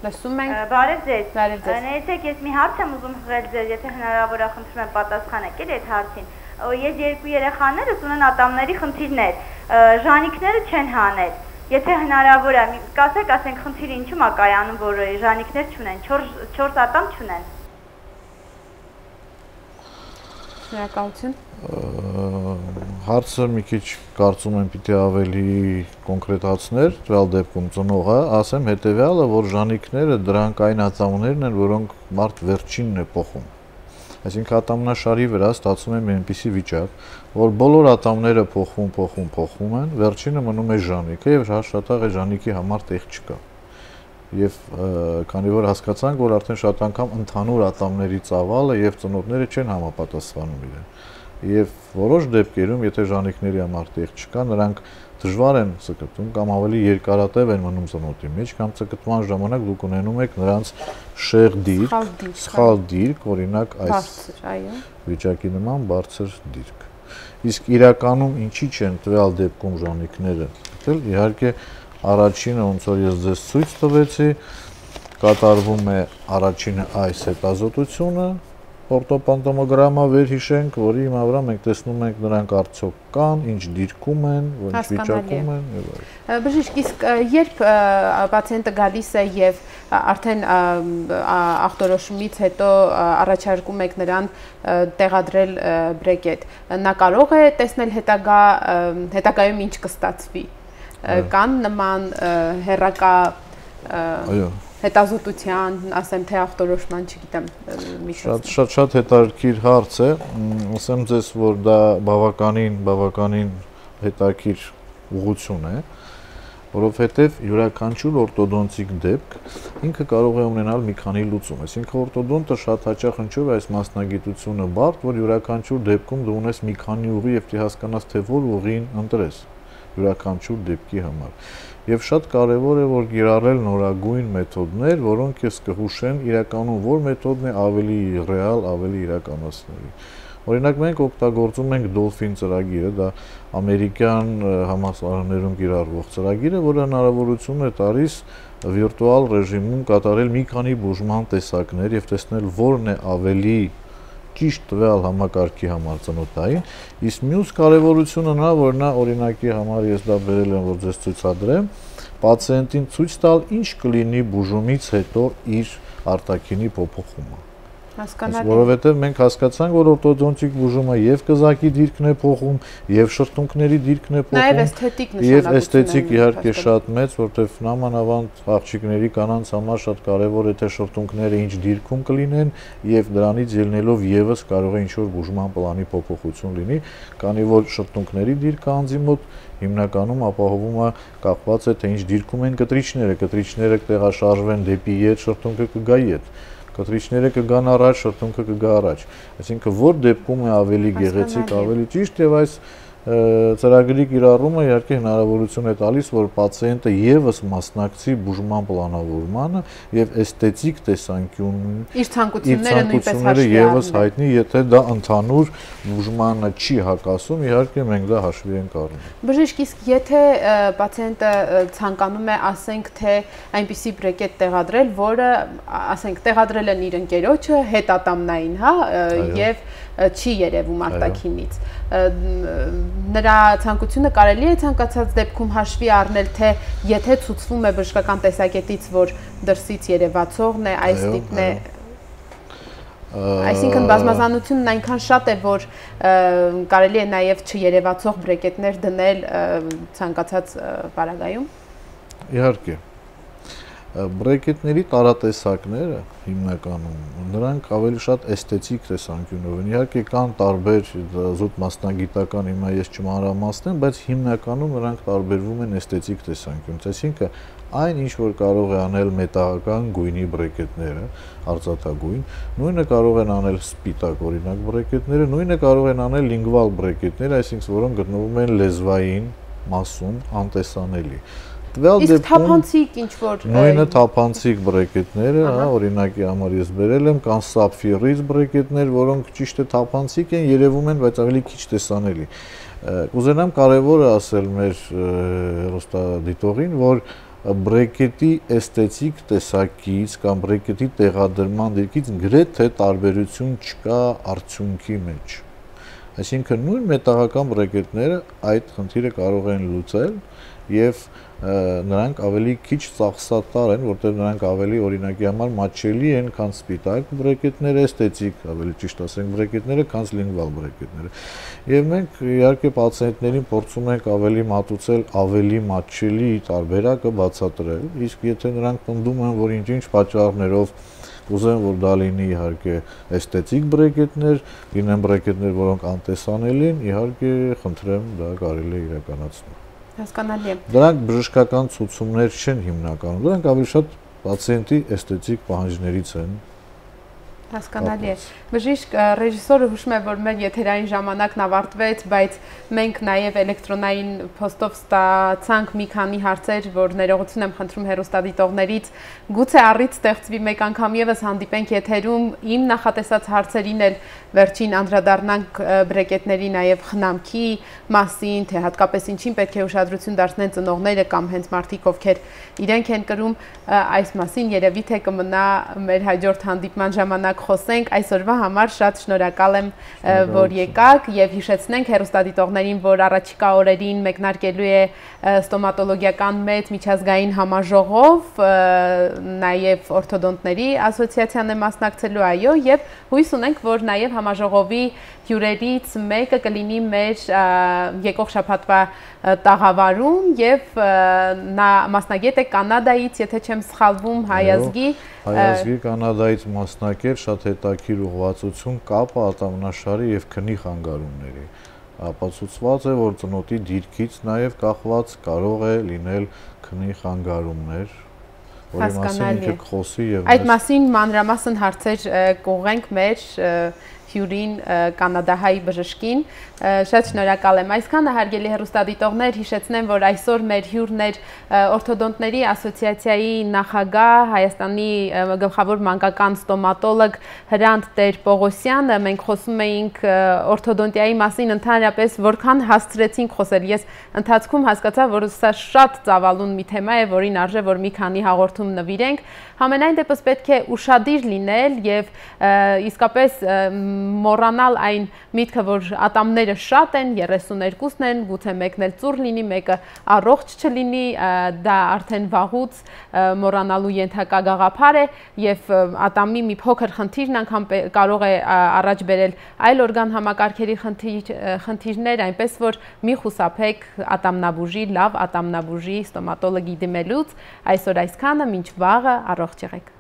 Լսում ենք։ Բարև ձեզ։ Բարև ձեզ։ Ներեցեք, ես մի հարց եմ ուզում խղել ձեզ, եթե հնարավոր է, խնդրում եմ պատասխանեք այդ հարցին ես երկու երեխաներս ունեն ատամների խնդիրներ, ժանիքները չեն հանել։ Եթե հնարավոր է, կասեք, ասենք խնդիրը ինչու՞ է կայանում, որ ժանիքներ չունեն, 4 4 ատամ չունեն։ Շնորհակալություն։ Հարցը մի քիչ կարծում եմ պիտի ավելի կոնկրետացներ, տվյալ դեպքում ծնողը, ասեմ հետեւյալը, որ ժանիքները դրանք այն ատամներն են, որոնք մարդ վերջինն է փոխում Այսինքն ատամնաշարի վրա ստացվում է մի այնպիսի վիճակ, որ բոլոր ատամները փոխվում, փոխվում, փոխվում են, վերջինը մնում է ժանիկը եւ շատ աղ է ժանիկի համար տեղ չկա։ Եվ քանի որ հասկացանք, որ արդեն շատ անգամ ընդհանուր ատամների ծավալը եւ ծնոտները չեն համապատասխանում իրեն։ Եվ որոշ դեպքերում, եթե ժանիկների համար տեղ չկա, նրանք դժվար են ցկտում կամ ավելի երկարատև են մնում ծնոտի մեջ կամ ցկտման ժամանակ դուք ունենում եք նրանց շեղ դիրք, սխալ դիրք, օրինակ այս այո վիճակի նման բարձր դիրք։ Իսկ իրականում ինչի չեն տվյալ դեպքում ժանիկները դել իհարկե առաջինը ոնց որ ես ձեզ ցույց տվեցի կատարվում է առաջինը այս հետազոտությունը օրտոպանտոմոգրամա վերհիշենք, որի հիմա վրա մենք տեսնում ենք նրանք արդյոք կան, ինչ դիրքում են, ինչ վիճակում են եւ այլն։ Բժիշկ, իսկ երբ պացիենտը գալիս է եւ արդեն ախտորոշումից հետո առաջարկում եք նրան տեղադրել բրեկետ, նա կարող է տեսնել հետագա հետագայում ինչ կստացվի։ Կան նման հերակա Այո հետազոտության, ասեմ թե ախտորոշման, չգիտեմ, միջոցով։ Շատ շատ շատ հետաքրքիր հարց է։ Ասեմ ձեզ, որ դա բավականին բավականին հետաքրքիր ուղղություն է, որովհետև յուրաքանչյուր օրտոդոնտիկ դեպք ինքը կարող է ունենալ մի քանի լուծում։ Այսինքն օրտոդոնտը շատ հաճախ հնչով է այս մասնագիտությունը բարդ, որ յուրաքանչյուր դեպքում դու ունես մի քանի ուղի եւ դու հասկանաս թե որ ուղին ընտրես յուրաքանչյուր դեպքի համար եւ շատ կարեւոր է որ գիրառել նորագույն մեթոդներ, որոնք ես կհուշեն իրականում որ մեթոդն է ավելի ռեալ, ավելի իրականացնելի։ Օրինակ մենք օգտագործում ենք Dolphin ծրագիրը, դա ամերիկյան համալսարաններում կիրառվող ծրագիր է, որը հնարավորություն է տալիս վիրտուալ ռեժիմում կատարել մի քանի բուժման տեսակներ եւ տեսնել որն է ավելի ճիշտ տվյալ համակարգի համար ծնոտային, իսկ մյուս կարևորությունը նա, որ նա օրինակի համար ես դա վերել եմ, որ ձեզ ցույցադրեմ, պացիենտին ցույց տալ ինչ կլինի բուժումից հետո իր արտաքինի փոփոխումը։ Հասկանալի։ Որովհետև մենք հասկացանք, որ օրտոդոնտիկ բուժումը եւ կզակի դիրքն է փոխում, եւ շրթունքների դիրքն է փոխում։ Նաեւ էսթետիկ նշանակություն։ Եվ էսթետիկ իհարկե շատ մեծ, որովհետև նամանավանդ աղջիկների կանանց համար շատ կարեւոր է թե շրթունքները ինչ դիրքում կլինեն եւ դրանից ելնելով եւս կարող է ինչ-որ բուժման պլանի փոփոխություն լինի, քանի որ շրթունքների դիրքը անձի մոտ հիմնականում ապահովում է կապված է թե ինչ դիրքում են կտրիչները, կտրիչները կտեղաշարժվեն դեպի ետ, շրթունքը կգա ետ կտրիչները կգան առաջ, շրթունքը կգա առաջ։ Այսինքն որ դեպքում է ավելի գեղեցիկ, ավելի ճիշտ եւ այս ծրագրի կիրառումը իհարկե հնարավորություն է տալիս, որ պացիենտը եւս մասնակցի բուժման պլանավորմանը եւ էսթետիկ տեսանկյունին իր ցանկությունները նույնպես եւս հայտնի, եթե դա ընդհանուր բուժմանը չի հակասում, իհարկե մենք դա հաշվի ենք առնում։ Բժիշկ, իսկ եթե պացիենտը ցանկանում է, ասենք, թե այնպիսի բրեկետ տեղադրել, որը, ասենք, տեղադրել են իր ընկերոջը հետատամնային, հա, եւ չի երևում արտակինից նրա ցանկությունը կարելի է ցանկացած դեպքում հաշվի առնել, թե եթե ցուցվում է բժշկական տեսակետից, որ դրսից երևացողն է, այս տիպն է Այսինքն բազմազանությունն այնքան շատ է, որ կարելի է նաև չերևացող բրեկետներ դնել ցանկացած պարագայում։ Իհարկե բրեկետների տարատեսակները հիմնականում նրանք ավելի շատ էսթետիկ տեսանկյունով են։ Իհարկե կան տարբեր զուտ մասնագիտական հիմա ես չմանրամասնեմ, բայց հիմնականում նրանք տարբերվում են էսթետիկ տեսանկյունից։ Այսինքն այն ինչ որ կարող է անել մետաղական գույնի բրեկետները, արծաթագույն, նույնը կարող են անել սպիտակ օրինակ բրեկետները, նույնը կարող են անել լինգվալ բրեկետները, այսինքն որոնք գտնվում են լեզվային մասում անտեսանելի տվյալ դեպքում Իսկ թափանցիկ ինչ որ նույնը թափանցիկ բրեկետները, հա, օրինակի համար ես բերել եմ, կան սապֆիրից բրեկետներ, որոնք ճիշտ է թափանցիկ են, երևում են, բայց ավելի քիչ տեսանելի։ Կուզենամ կարևորը ասել մեր հերոստադիտողին, որ բրեկետի էսթետիկ տեսակից կամ բրեկետի տեղադրման դիրքից գրեթե տարբերություն չկա արդյունքի մեջ։ Այսինքն նույն մետաղական բրեկետները այդ խնդիրը կարող են լուծել եւ նրանք ավելի քիչ ծախսատար են, որտեղ նրանք ավելի օրինակի համար մատչելի են, քան սպիտակ բրեկետները, էսթետիկ, ավելի ճիշտ ասենք, բրեկետները, քան լինգվալ բրեկետները։ Եվ մենք իհարկե պացիենտներին փորձում ենք ավելի մատուցել ավելի մատչելի տարբերակը բացատրել, իսկ եթե նրանք պնդում են, որ ինչ-ինչ պատճառներով կուզեն որ դա լինի իհարկե էսթետիկ բրեկետներ, լինեն բրեկետներ, որոնք անտեսանելի են, իհարկե խնդրեմ դա կարելի է իրականացնել։ Հասկանալի է։ Դրանք բժշկական ցուցումներ չեն հիմնականում, դրանք ավելի շատ պացիենտի էսթետիկ պահանջներից են Հասկանալի է։ Բժիշկ ռեժիսորը հուշում է, որ մեր եթերային ժամանակն ավարտվեց, բայց մենք նաև էլեկտրոնային փոստով ստացանք մի քանի հարցեր, որ ներողություն եմ խնդրում հերոստադիտողներից, գուցե առիթ ստեղծվի մեկ անգամ եւս հանդիպենք եթերում իմ նախատեսած հարցերին էլ վերջին անդրադառնանք բրեկետների նաև խնամքի մասին, թե հատկապես ինչին պետք է ուշադրություն դարձնեն ծնողները կամ հենց մարդիկ, ովքեր իրենք են կրում այս մասին, երևի թե կմնա մեր հաջորդ հանդիպման ժամանակ խոսենք։ Այսօրվա համար շատ շնորհակալ եմ, որ եկաք եւ հիշեցնենք հերոստատիտողներին, որ առաջիկա օրերին մեկնարկելու է ստոմատոլոգիական մեծ միջազգային համաժողով, նաև օրթոդոնտների ասոցիացիան է մասնակցելու, այո, եւ հույս ունենք, որ նաև համաժողովի հյուրերից մեկը կլինի մեր եկող շաբաթվա տաղավարում եւ նա մասնագետ է կանադայից, եթե չեմ սխալվում, հայազգի հայազգի կանադայից մասնակետ շատ հետաքրիր ուղղվածություն կապը ատամնաշարի եւ քնի խանգարումների ապացուցված է, որ ծնոտի դիրքից նաև կախված կարող է լինել քնի խանգարումներ, որի մասին ինքը կխոսի եւ այդ մասին մանրամասն հարցեր կուղենք մեր Թյուրին կանադահայ բժշկին։ Շատ շնորհակալ եմ։ Այսքանը հարգելի հեռուստադիտողներ, հիշեցնեմ, որ այսօր մեր հյուրն էր օրթոդոնտների ասոցիացիայի նախագահ Հայաստանի գլխավոր մանկական ստոմատոլոգ Հրանտ Տեր Պողոսյանը։ Մենք խոսում էինք օրթոդոնտիայի մասին ընդհանրապես որքան հասցրեցինք խոսել։ Ես ընթացքում հասկացա, որ սա շատ ծավալուն մի թեմա է, որին արժե որ մի քանի հաղորդում նվիրենք։ Համենայն դեպս պետք է ուշադիր լինել եւ իսկապես մոռանալ այն միտքը, որ ատամները շատ են, 32-ն են, գուցե մեկն էլ ծուր լինի, մեկը առողջ չլինի, դա արդեն վաղուց մոռանալու ենթակա գաղափար է եւ ատամի մի փոքր խնդիրն անգամ կարող է առաջ բերել այլ օրգան համակարգերի խնդիր, խնդիրներ, այնպես որ մի խուսափեք ատամնաբուժի, լավ ատամնաբուժի ստոմատոլոգի դիմելուց։ Այսօր այսքանը, մինչ վաղը առողջ direct